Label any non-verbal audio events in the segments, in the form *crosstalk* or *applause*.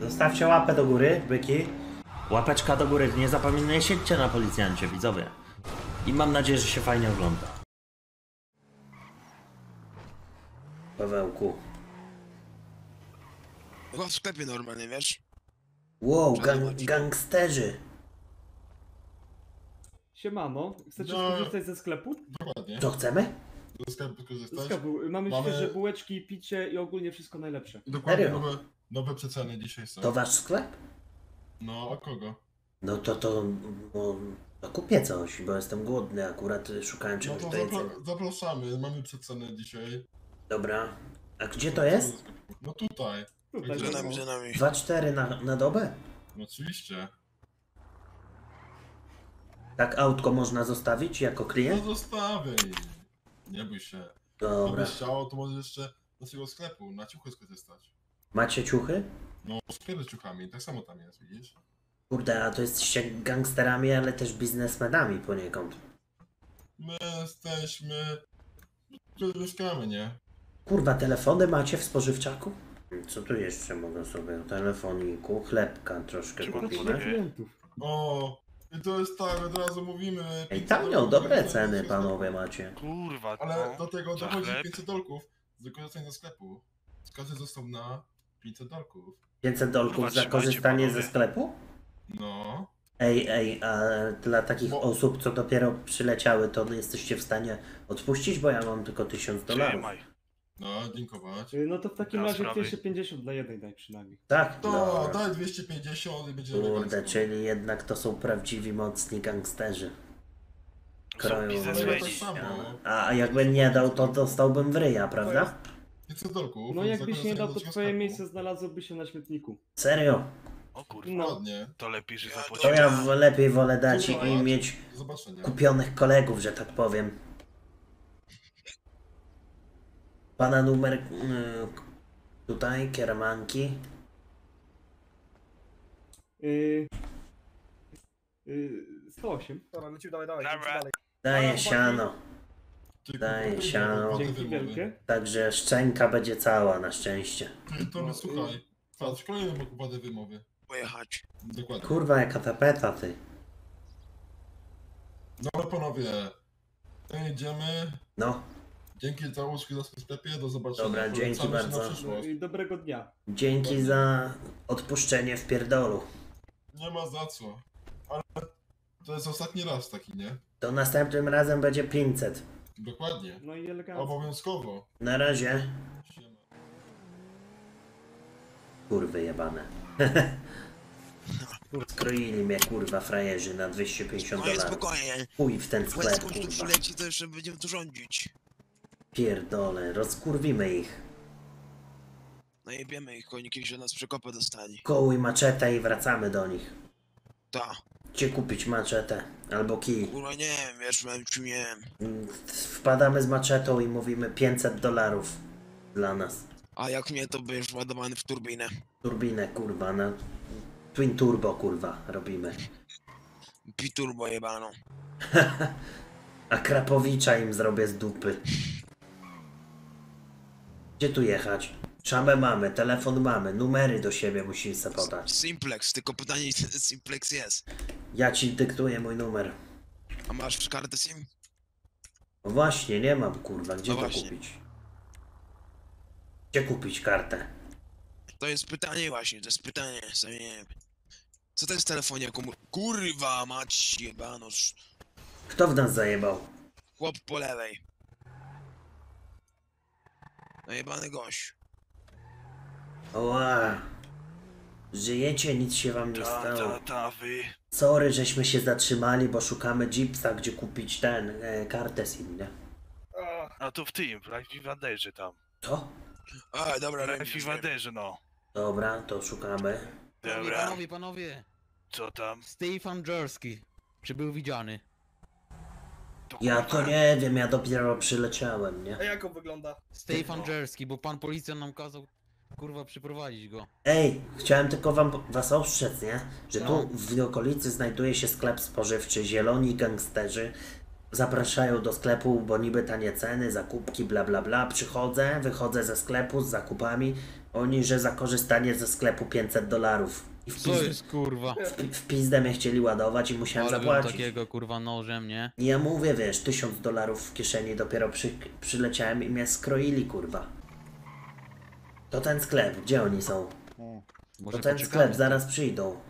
Zostawcie łapę do góry, byki. Łapeczka do góry, nie zapominajcie, siedźcie na policjancie, widzowie. I mam nadzieję, że się fajnie ogląda. Pawełku. Chyba w sklepie normalnie, wiesz? Wow, gang, gangsterzy. Siemano, chcecie No. skorzystać ze sklepu? Dokładnie. Co chcemy? Do sklepu Ze korzystać. sklepu. Mamy, Mamy- świeże bułeczki, picie i ogólnie wszystko najlepsze. Dokładnie Serio? Nowe przeceny dzisiaj są. To wasz sklep? No, a kogo? No to to, no, to kupię coś, bo jestem głodny akurat, szukałem No czegoś to do jedzenia. zapra- zapraszamy, mamy przeceny dzisiaj. Dobra. A gdzie to jest? No tutaj. Tutaj, Gdzie Za no. nami, za nami. 2-4 na, na dobę? No oczywiście. Tak autko można zostawić jako No klient? zostawię. Nie bój się. Dobra. Gdybyś chciał, to możesz jeszcze do naszego sklepu na ciuchy skorzystać. Macie ciuchy? No, z ciuchami, tak samo tam jest, widzisz? Kurde, a to jesteście gangsterami, ale też biznesmenami poniekąd. My jesteśmy... Tu mieszkamy, nie? Kurwa, telefony macie w spożywczaku? Co tu jeszcze mogę sobie? Telefoniku, chlebka troszkę kupimy. klientów. O, i to jest tak, od razu mówimy... Ej, 500 tanio, dolków, dobre 500 ceny dolków. panowie macie. Kurwa, Ale no. do tego Za dochodzi chleb. 500 dolków z wykorzystania do sklepu. Każdy został na 500 dolków. 500 dolków za korzystanie ze sklepu? No, Ej, ej, a dla takich Bo- osób, co dopiero przyleciały, to jesteście w stanie odpuścić, bo ja mam tylko 1000 dolarów. No, dziękować. Y, No to w takim razie sprawy. 250 dla jednej daj przynajmniej. Tak? To Dobra. daj 250 i będzie Kurde, czyli jednak to są prawdziwi, mocni gangsterzy. Kroją No, ja tak samo. A, a jakby nie dał, to dostałbym w ryja, prawda? 500 dolków. No jakbyś nie dał, to twoje sklepu. miejsce znalazłoby się na śmietniku. Serio? O kurwa, No. To lepiej, że To zapłaciłem. ja w- lepiej wolę dać i, mieć zobaczenia. kupionych kolegów, że tak powiem. Pana numer y, tutaj, kiermanki. Yy, yy, 108. Dobra, lecimy dalej, dalej, Dobra. lecimy dalej. Daję siano. Daj Dzięki wielkie. Także szczęka będzie cała na szczęście. To No, słuchaj. Patrz, kolejne wady wymowy. Pojechać. Dokładnie. Kurwa, jaka tapeta ty. Dobra panowie. To jedziemy. No, Dzięki za usługi na sklepie. Do zobaczenia. Dobra, dzięki Polecamy się bardzo. No przyszłość. i dobrego dnia. dzięki za odpuszczenie w pierdolu. Nie ma za co. Ale to jest ostatni raz taki, nie? To następnym razem będzie 500. Dokładnie. No i elegancko. Obowiązkowo. Na razie. Siema. Kurwy jebane. *laughs* Skroili mnie kurwa frajerzy na 250 Spokojnie, dolarów. spokojnie. Chuj w ten sklep konstrukcji kurwa. leci, to jeszcze będziemy tu rządzić. Pierdolę, rozkurwimy ich. Najebiemy ich, koniki, że nas przekopę dostali. Kołuj maczetę i wracamy do nich. Ta. Gdzie kupić maczetę? Albo kij. Kurwa, nie wiem, wiesz, mam czy wiem. Mm, Wpadamy z maczetą i mówimy 500 dolarów dla nas. A jak nie, to będziesz ładowany w turbinę. Turbinę kurwa, na Twin Turbo kurwa robimy. Piturbo jebano. *laughs* A Krapowicza im zrobię z dupy. Gdzie tu jechać? Szamę mamy, telefon mamy, numery do siebie musimy sobie podać. Simplex, tylko pytanie, czy Simplex jest. Ja ci dyktuję mój numer. A masz kartę SIM? No właśnie, nie mam kurwa, gdzie No to właśnie. kupić? Gdzie kupić kartę? To jest pytanie właśnie, to jest pytanie, sam nie wiem. Co to jest telefonia komór... Kurwa, mać jebano. sz- Kto w nas zajebał? Chłop po lewej. Najebany gość. Oła. Żyjecie, nic się wam nie Ta, stało. ta, ta, wy. Sorry, żeśmy się zatrzymali, bo szukamy Jeepsa, gdzie kupić ten, e, kartę SIM, nie? A, to w tym, w Life tam. Co? A, dobra. Life no. Dobra, to szukamy. Panowie, Dobra, panowie, panowie! co tam? Stefan Jerski. Czy był widziany? To Ja to nie wiem, ja dopiero przyleciałem, nie? a jak on wygląda? Stefan Jerski, bo pan policjant nam kazał kurwa przyprowadzić go. Ej, chciałem tylko wam, was ostrzec, nie? Że No. tu w okolicy znajduje się sklep spożywczy, zieloni gangsterzy zapraszają do sklepu, bo niby tanie ceny, zakupki, bla bla bla. Przychodzę, wychodzę ze sklepu z zakupami, Oni, że za korzystanie ze sklepu 500 dolarów. I w, Co pizd- jest kurwa? w, w pizdę mnie chcieli ładować i musiałem Ale bym zapłacić. takiego kurwa nożem, nie? I ja mówię, wiesz, 1000 dolarów w kieszeni, dopiero przy, przyleciałem i mnie skroili, kurwa. To ten sklep, gdzie oni są? To Może ten poczekamy. sklep, zaraz przyjdą.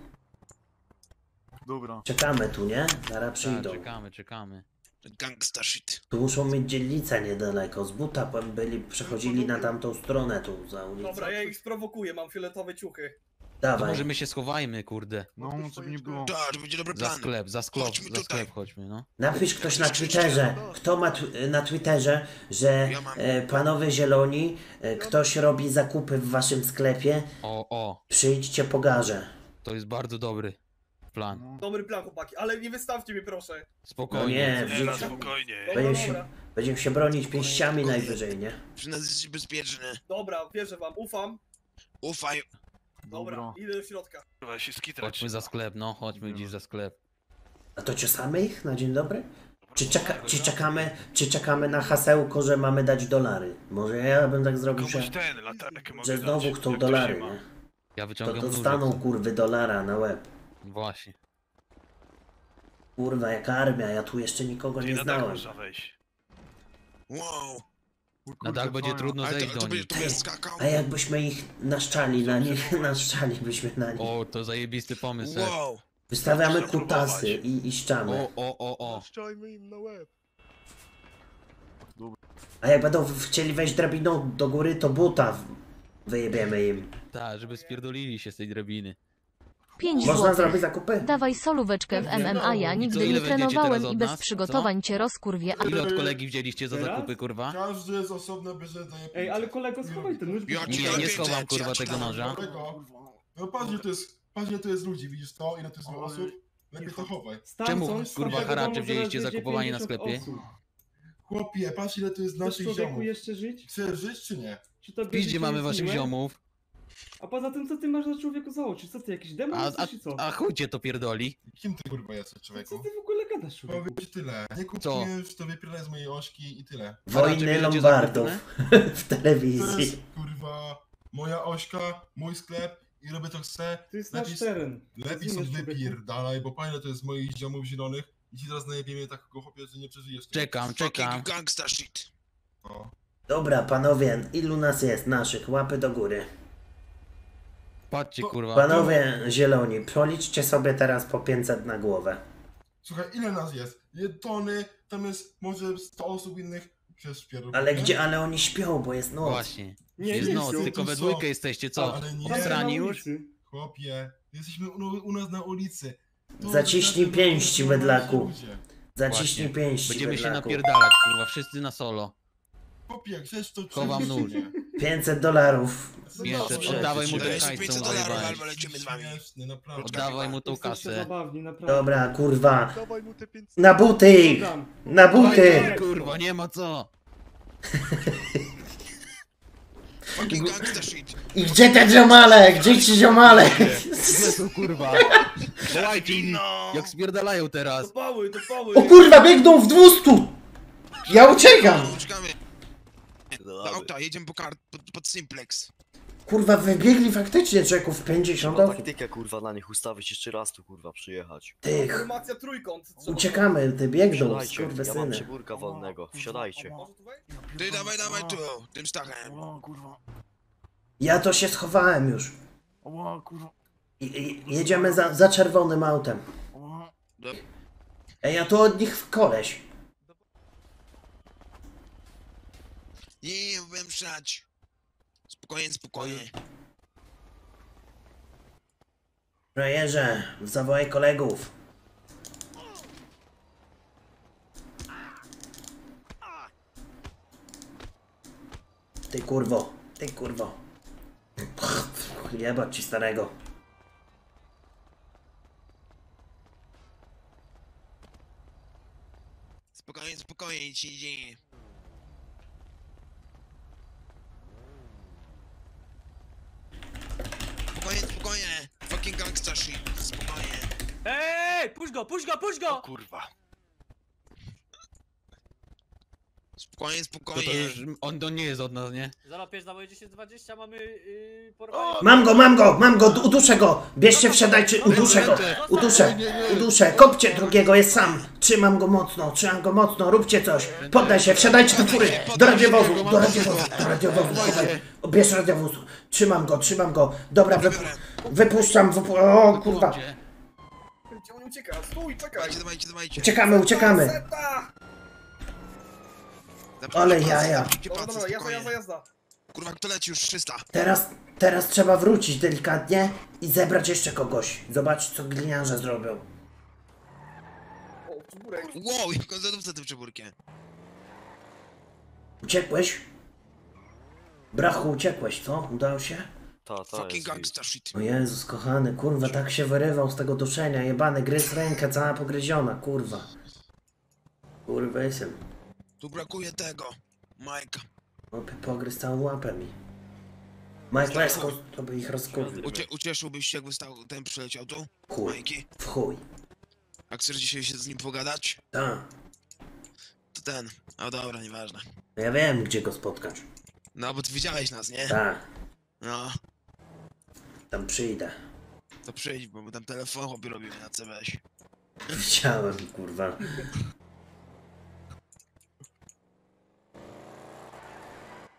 Dobra. Czekamy tu, nie? Zaraz Tak, przyjdą. czekamy, czekamy. Gangsta shit. Tu muszą mieć dzielnicę niedaleko. Z buta byli, przechodzili na tamtą stronę tu za ulicą. Dobra, ja ich sprowokuję, mam fioletowe ciuchy. To Dawaj. może my się schowajmy, kurde. No, żeby nie było. Tak, to będzie dobry Za plan. sklep, za sklep, Chodźmy za tutaj. sklep chodźmy, no. Napisz ktoś na Twitterze. Kto ma tw- na Twitterze, że Ja mam. e, panowie zieloni, e, ktoś robi zakupy w waszym sklepie, O, o, przyjdźcie pogarze. to jest bardzo dobry plan. No. Dobry plan, chłopaki, ale nie wystawcie mnie, proszę. Spokojnie. No nie, Nie, na życie. spokojnie. Będziemy się, będziemy się bronić pięściami najwyżej, nie? Przy nas jest bezpieczny. Dobra, wierzę wam, ufam. Ufaj. Dobra, Dobra. idę do środka. Kurwa się skitrać. Chodźmy za sklep, no, chodźmy gdzieś za sklep. A to ciosamy ich na dzień dobry? Czy, czeka, czy, czekamy, czy czekamy na hasełko, że mamy dać dolary? Może ja bym tak zrobił, że, Komuś ten latarkę mogę że znowu dać, chcą jak dolary, ma. nie? Ja To wyciągam nóżek. dostaną kurwy dolara na łeb. Właśnie. Kurwa, jaka armia, ja tu jeszcze nikogo Czyli nie znałem. można wejść. Wow. Na dach będzie trudno Ale zejść to, do to, nich. to będzie skakał. A jakbyśmy ich naszczali na nich, *laughs* naszczalibyśmy na nich. O, to zajebisty pomysł. Wow. Wystawiamy Można kutasy próbować. i, i ściamy. O, o, o, o. A jak będą w- chcieli wejść drabiną do góry, to buta w- wyjebiemy im. Tak, żeby spierdolili się z tej drabiny. 5 Można złotych. zrobić zakupy? Dawaj solóweczkę w MMA, ja nigdy ile nie weźmiecie trenowałem teraz od i bez nas? przygotowań cię rozkurwie, a Ile od kolegi wzięliście za Teraz? zakupy, kurwa? Każdy z osobna bierze daje Ej, ale kolego, schowaj ten nóż. bo- Ja Nie, ci nie dam schowam, 500, kurwa, ja ci tego dam. noża. Kolego, no patrz ile to jest, patrz ile to jest ludzi, widzisz to? Ile to jest Ale- osób? Lepiej to chowaj. Czemu, z kurwa, tamtego haracze domu wzięliście zaraz za kupowanie na sklepie? 50 osób. Chłopie, patrz ile to jest Chcesz naszych człowieku ziomów. jeszcze żyć? Chcesz żyć czy nie? Czy to Piździe mamy waszych ziomów. A poza tym, co ty masz na człowieku za oczy? Co ty, jakiś demon A, a, jesteś co? a chuj cię to pierdoli. Kim ty kurwa jesteś Co człowieku? ty w ogóle gadasz, człowieku? Powiem ci tyle. Nie kupisz, to wypierdaj z mojej ośki i tyle. Wojny Lombardów *laughs* w To telewizji. jest kurwa moja ośka, mój sklep i robię to chcę. To jest Lepiej- nasz teren. Lepiej Rozumiesz, człowieku? wypierdalaj, bo pamiętaj to jest moich ziomów zielonych i ci teraz najebiemy takiego chłopie, że nie przeżyjesz. tego. Czekam, czekam. Fucking gangsta shit. No. Dobra, panowie, ilu nas jest naszych? Łapy do góry. Patrzcie, kurwa. Panowie zieloni, policzcie sobie teraz po 500 na głowę. Słuchaj, ile nas jest? Je tony, tam jest może 100 osób innych. Przecież pierdolę. Ale gdzie, ale oni śpią, bo jest noc. Właśnie. Nie, Jest nie noc, śpią, tylko we dwójkę jesteście, co? Ale nie. Na już? ulicy. Chłopie, jesteśmy u, u nas na ulicy. To Zaciśnij pięści, bydlaku. Zaciśnij Właśnie. pięści, Będziemy się bydlaku. napierdalać, kurwa, wszyscy na solo. Chcesz to Chowam nóż. nie? 500 dolarów. Pięćset, Dobra, oddawaj mu hajs, co 500 mu dolarów zajebałeś. albo lecimy z wami. Śmieszny, naprawdę. Oddawaj mu tą Jesteście kasę. zabawni, naprawdę. Dobra, kurwa. Dawaj mu te 500. Na buty! Na buty! Kurwa, nie ma co. *laughs* Fucking gangsta shit. I gdzie te ziomale? Gdzie ci ziomale? Gdzie są, kurwa? *laughs* Wołajcie im, No! jak spierdalają Do teraz. pały, do pały. O kurwa, biegną w 200! Ja uciekam! No, Uciekamy. Do auta, jedziemy po kart, pod, pod Simplex. Kurwa, wybiegli faktycznie czeków w 50 Trzeba osób. taktykę kurwa na nich ustawić, jeszcze raz tu kurwa przyjechać. Tych. Formacja trójkąt. Trzeba- Uciekamy, ty biegną, Wsiadajcie, ja mam skurwysyny. przegórka wolnego, wsiadajcie. Może tu wejść? Ty dawaj, dawaj tu, tym stachem. O kurwa. Ja to się schowałem już. O kurwa. I, i, jedziemy za, za czerwonym autem. O. Ej, ja tu od nich w koleś. Nie, nie, byłem szać. Spokojnie, spokojnie. Frajerze, zawołaj kolegów. Ty kurwo, ty kurwo. Jebać ci starego. Spokojnie, spokojnie, nic się nie dzieje. Go, puść go, puść O go! kurwa. Spokojnie, To, spokojnie. to już, on to nie jest od nas, nie? 05 na moje 1020 mamy yy, porwanie. Mam go, mam go, mam go, uduszę go! Bierzcie, wsiadajcie, uduszę go! Uduszę, uduszę, kopcie drugiego, jest sam! Trzymam go mocno, trzymam go mocno, róbcie coś! Poddaj się, wsiadajcie do fury! Do radiowozu, do radiowozu, do radiowozu, dawaj. Bierz radiowóz, trzymam go, trzymam go, dobra, wyp wypuszczam, wypu o kurwa! Ucieka? Stój, czekaj! Dawajcie, dawajcie. Uciekamy, uciekamy! Ale jaja. dobrze, Dobra, dobra, jazda, spokojnie. jazda, jazda. Kurwa, kto leci już 300? Teraz, teraz trzeba wrócić delikatnie i zebrać jeszcze kogoś. Zobaczyć, co gliniarze zrobią. O, czburek. Wow, jak on zadupca tym przeburkiem. Uciekłeś? Brachu, uciekłeś, co? Udało się? Ta, ta Fucking jest. gangsta shit. O Jezus, kochany, kurwa, tak się wyrywał z tego duszenia, jebany, gryz rękę, cała pogryziona, kurwa. Kurwa, jestem. Tu brakuje tego. Majka. Opie, pogryz całą łapę mi. Mike Lesko, to by ich rozkurwił. Ucie, ucieszyłbyś się, jakby stał, ten przyleciał tu? Chuj, Majki. w chuj. A chcesz dzisiaj się z nim pogadać? Ta, To ten. A dobra, nieważne. ja wiem, gdzie go spotkać. No, bo ty widziałeś nas, nie? Ta, No, tam przyjdę. to przyjdź, bo my tam telefon chłopie robimy na CBS. Widziałem, kurwa.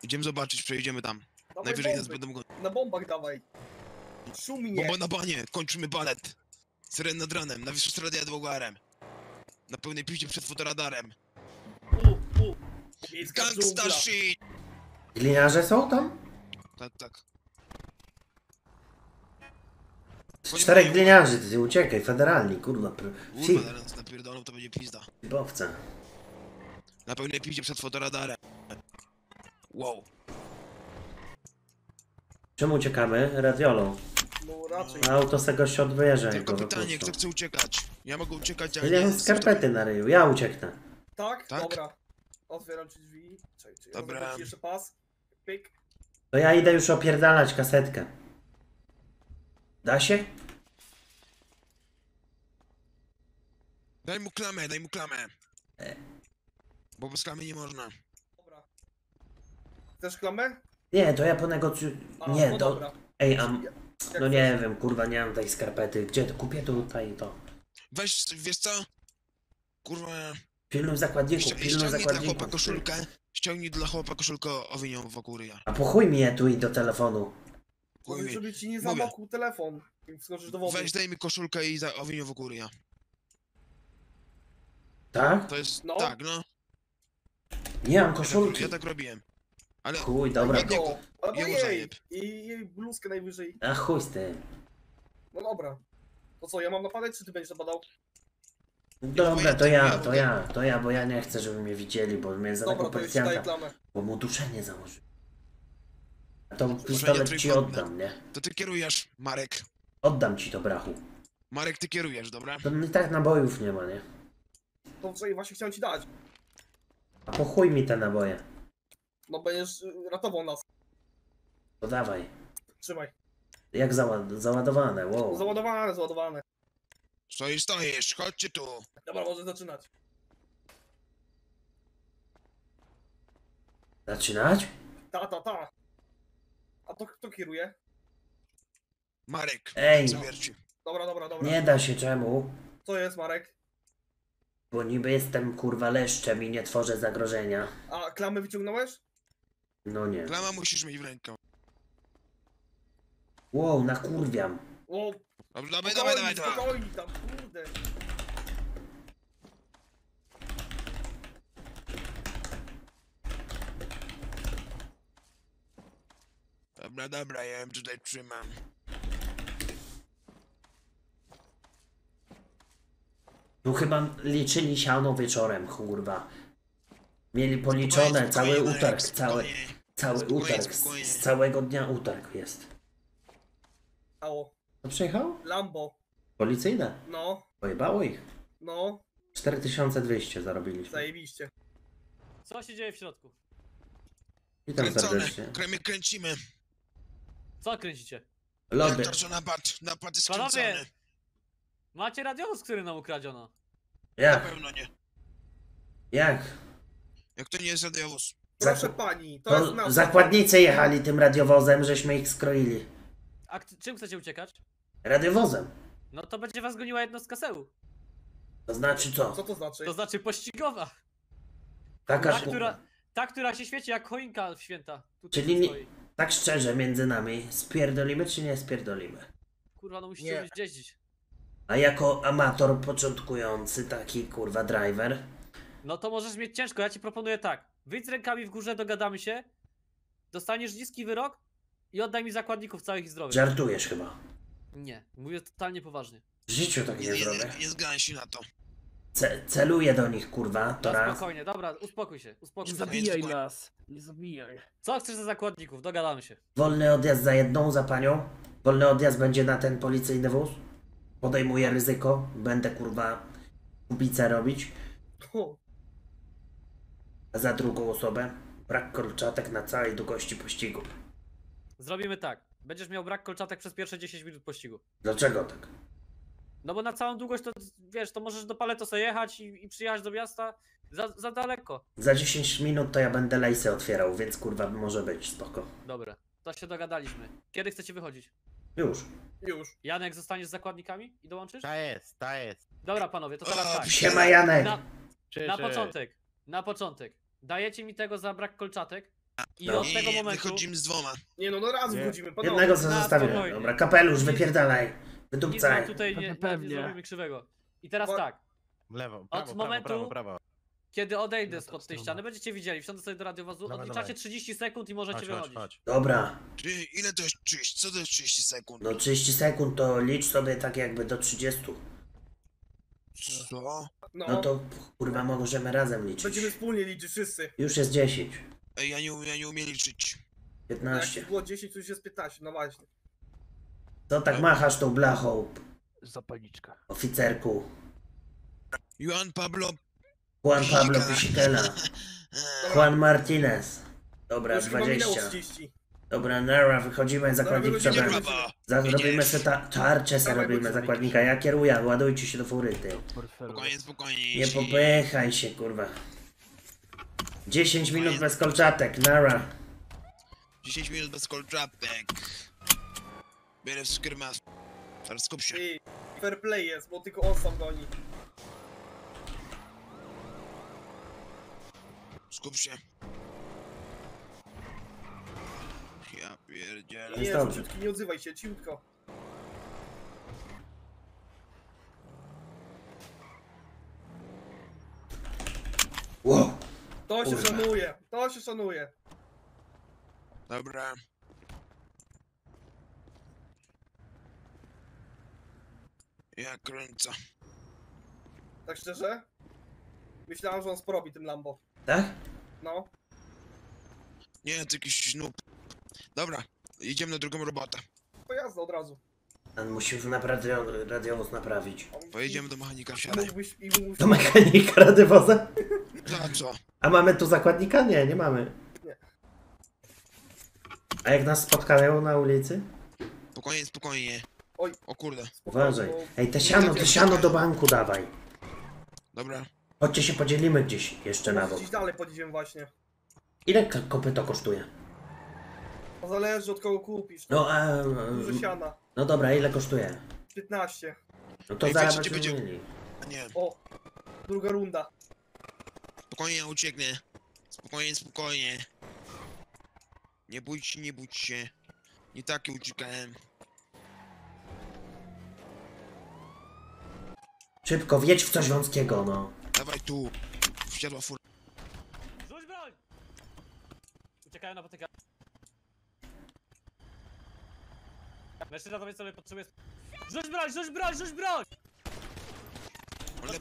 Idziemy zobaczyć, przejdziemy tam. Dawaj Najwyżej nas bomby. będą go... Na bombach dawaj. Szumnie. Bomba na banie, kończymy balet. Syren nad ranem, na wyższy radia długarem. Na pełnej piździe przed fotoradarem. Miejska Gangsta dżungla. shit! Gliniarze są tam? Tak, tak. Czterech gliniarzy, ty uciekaj, federalni, kurwa. pr- Kurwa, zaraz napierdolą, to będzie pizda. bowce. Na pełnej piździe przed fotoradarem. Wow. Czemu uciekamy? Radiolą. No raczej. Auto se gość odbierze, jak Tylko go pytanie, kto chce uciekać? Ja mogę uciekać, ale Ja nie... mam skarpety na ryju, ja ucieknę. Tak? Tak? Dobra. Otwieram ci drzwi. Czekaj, czekaj. Dobra. Dobra. jeszcze pas. Pyk. To ja idę już opierdalać kasetkę. Da się? Daj mu klamę, daj mu klamę. E. Bo bez klamy nie można. Dobra. Chcesz klamę? Nie, to ja ponegocjuję. A, Nie, no to... dobra. Ej, am... Jak No nie wiem, kurwa, nie mam tej skarpety. Gdzie to? Kupię tutaj to. Weź, wiesz co? Kurwa, Pilnuj zakładników, ści- pilnuj ściągnij dla chłopa zakładników. koszulkę. Ściągnij dla chłopa koszulkę owinią wokół ryja. A po chuj mi je tu i do telefonu. Chuj mi. żeby ci nie Mówię. zamokł telefon. Jak wskoczysz do wody. Weź daj mi koszulkę i za owinią wokół ryja. Tak? To jest, No. tak, no. Nie mam Ja tak, koszulki. ja tak robiłem. Ale Chuj, dobra. Jego. Albo Jemu jej. zajeb. Jej bluzkę najwyżej. A chuj z tym. No dobra. To co, ja mam napadać, czy ty będziesz napadał? Dobra, to ja, to ja, to ja, bo ja nie chcę, żeby mnie widzieli, bo mnie za to ci daję policjanta, klamę. bo mu duszenie założy. A to Duszenie pistolet ci trójkątne. oddam, nie? to ty kierujesz, Marek. Oddam ci to, brachu. Marek, ty kierujesz, dobra? To i tak nabojów nie ma, nie? To co, właśnie chciałem ci dać. A po chuj mi te naboje. No będziesz y, ratował nas. To dawaj. Trzymaj. Jak załad załadowane, wow. Załadowane, załadowane. Stoisz, stoisz, chodźcie tu. Dobra, może zaczynać. Zaczynać? Ta, ta, ta. A to kto kieruje? Marek, Ej. Dobra, dobra, dobra. nie da się czemu, Co jest, Marek? bo niby jestem kurwa leszczem i nie tworzę zagrożenia. A klamę wyciągnąłeś? No nie. Klama musisz mieć w ręku. Wow, nakurwiam. O, Dobrze, dawaj, dawaj, dawaj, dawaj. spokojnie tam, kurde. Dobra, dobra, ja ją tutaj trzymam. Tu chyba liczyli siano wieczorem, kurwa. Mieli policzone Spokojnie, cały spokojnie, utarg, Marek, cały, spokojnie. cały Spokojnie, utarg. Z, spokojnie. z całego dnia utarg jest. Ało, To przyjechał? Lambo. Policyjne. No, Pojebało ich. no, 4200 zarobiliśmy. zajebiście. Co się dzieje w środku? Witam Kręcone, serdecznie. kremy kręcimy. Co kręcicie? Lody. Tarcza napad, napad jest Panowie! Macie radiowóz, który nam ukradziono. Na Jak? pewno nie. Jak? Jak to nie jest radiowóz? Proszę pani, to, jest To nasz... zakładnicy jechali tym radiowozem, żeśmy ich skroili. A k- czym chcecie uciekać? Radiowozem. No to będzie was goniła jednostka SEU. To znaczy co? Co to znaczy? To znaczy pościgowa. Taka Ta, szkoda. która, ta, która się świeci jak choinka w święta. Tutaj Czyli nie-. Tak szczerze między nami, spierdolimy czy nie spierdolimy? Kurwa, no musicie Nie. umieć jeździć. A jako amator początkujący, taki kurwa driver, No to możesz mieć ciężko, ja ci proponuję tak. Wyjdź z rękami w górze, dogadamy się. Dostaniesz niski wyrok i oddaj mi zakładników całych i zdrowych. żartujesz chyba. Nie, mówię totalnie poważnie. W życiu tak Nie, nie nie, zrobię. nie, nie zgadzam się na to. Ce celuję do nich kurwa, to No raz. spokojnie, dobra, uspokój się, uspokój Nie się. zabijaj nas. Nie zabijaj. Co chcesz za zakładników? Dogadamy się. Wolny odjazd za jedną, za panią. Wolny odjazd będzie na ten policyjny wóz. Podejmuję ryzyko. Będę kurwa kubicę robić. A za drugą osobę brak kolczatek na całej długości pościgu. Zrobimy tak. Będziesz miał brak kolczatek przez pierwsze 10 minut pościgu. Dlaczego tak? No bo na całą długość to wiesz, to możesz do Paleto sobie jechać i, i przyjechać do miasta za, za daleko. Za 10 minut to ja będę lejsy otwierał, więc kurwa może być spoko. Dobra, to się dogadaliśmy. Kiedy chcecie wychodzić? Już. już. Janek, zostaniesz z zakładnikami i dołączysz? Ta jest, ta jest. Dobra panowie, to teraz tak. Siema Janek. Na, na początek, na początek. Dajecie mi tego za brak kolczatek i No. od tego momentu... wychodzimy z dwoma. Nie no, no raz Nie. wchodzimy, panowie. Jednego co Na spokojnie. Dobra, kapelusz, wypierdalaj. Nic wam Wydupcaj. tutaj nie, Pewnie. nie zrobimy krzywego. I teraz Bo- tak, W lewo, prawo, prawo, momentu- prawo, prawo. kiedy odejdę No to spod tej ściany, będziecie widzieli, wsiądę sobie do radiowozu, Dawaj, odliczacie dawaj. 30 sekund i możecie Chodź, chodź, wychodzić. chodź. Dobra. Czyli ile to jest 30? Co to jest 30 sekund? No 30 sekund to licz sobie tak jakby do 30. Co? No, No to kurwa możemy razem liczyć. będziemy wspólnie liczyć wszyscy. Już jest 10, Ej, ja nie, ja nie umiem liczyć. A jak 15. było 10, to już jest 15, no właśnie. Co tak machasz tą blachą, Zapalniczka. oficerku? Juan Pablo... Juan Pablo Pisikela. Juan Martinez. Dobra, już chyba minęło 20. 30. Dobra, Nara, wychodzimy, zakładnik. Nie przebrany. prawa. Zrobimy sobie ta, tarczę, sobie Dawaj, robimy zakładnika. Ja kieruję, ładujcie się do fury, ty. Spokojnie, spokojnie. Nie jeśli- popychaj się, kurwa. 10 minut bez kolczatek, Nara. 10 minut bez kolczatek. Bierę skrymas. Teraz skup się. I fair play jest, bo tylko on sam goni. Skup się. Ja pierdzielę. Nie, ciutki, nie odzywaj się, ciutko. Wow. To się Kurwa. szanuje, to się szanuje. Dobra. Ja kręcę. Tak szczerze? Myślałem, że on sporobi tym Lambo. Tak? No. Nie, to jakiś noob. Dobra, idziemy na drugą robotę. To jazda od razu. On musi już naprawdę radiowóz naprawić. Pojedziemy do mechanika, wsiadaj. mógłbyś, i mógłbyś... Do mechanika radiowoza? Za co? A mamy tu zakładnika? Nie, nie mamy. Nie. A jak nas spotkają na ulicy? Spokojnie, spokojnie. Oj. O kurde. Uważaj. Ej, te siano, te siano do banku dawaj. Dobra. Chodźcie się podzielimy gdzieś jeszcze na bok. Gdzieś dalej podjedziemy właśnie. Ile k- kopyto kosztuje? To zależy od kogo kupisz. No, a, Dużo siana. no dobra, ile kosztuje? 15. No to Ej, zaraz wiecie, będziemy będzie- mieli. A nie, O, druga runda. spokojnie ucieknę. Spokojnie, spokojnie. Nie bójcie się, nie bójcie się. Nie takie uciekałem. Szybko, wjedź w coś wąskiego, no. Dawaj tu. Wsiadła fura. Rzuć broń! Uciekają na potyka. Mężczyzna to sobie potrzebuje... Rzuć broń, rzuć broń, rzuć broń! Lepiej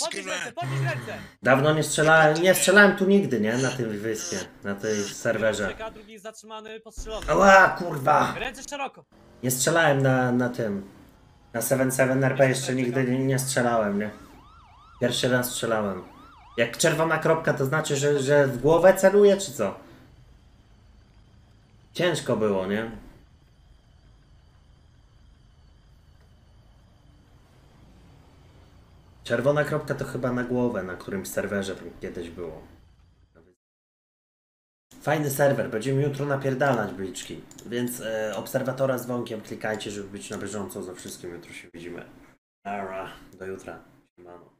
Podnieś ręce, podnieś ręce! Dawno nie strzelałem, nie strzelałem tu nigdy, nie? Na tym wyspie, na tej serwerze. Ucieka, drugi zatrzymany, postrzelony. Ała, kurwa! Ręce szeroko! Nie strzelałem na, na tym. Na 7-7 RP jeszcze nigdy nie, nie strzelałem, nie? Pierwszy raz strzelałem. Jak czerwona kropka, to znaczy, że, że w głowę celuje, czy co? Ciężko było, nie? Czerwona kropka to chyba na głowę, na którymś serwerze kiedyś było. Fajny serwer, będziemy jutro napierdalać bliczki, więc e, obserwatora z wąkiem klikajcie, żeby być na bieżąco ze wszystkim. Jutro się widzimy. Ara, do jutra. Siemano.